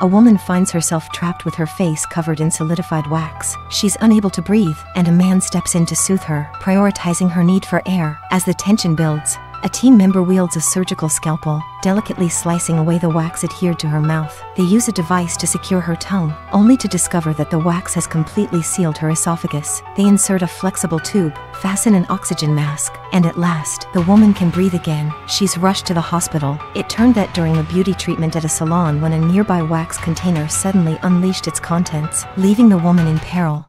a woman finds herself trapped with her face covered in solidified wax. She's unable to breathe, and a man steps in to soothe her, prioritizing her need for air. As the tension builds, a team member wields a surgical scalpel, delicately slicing away the wax adhered to her mouth. They use a device to secure her tongue, only to discover that the wax has completely sealed her esophagus. They insert a flexible tube, fasten an oxygen mask, and at last, the woman can breathe again. She's rushed to the hospital. It turned that during a beauty treatment at a salon when a nearby wax container suddenly unleashed its contents, leaving the woman in peril.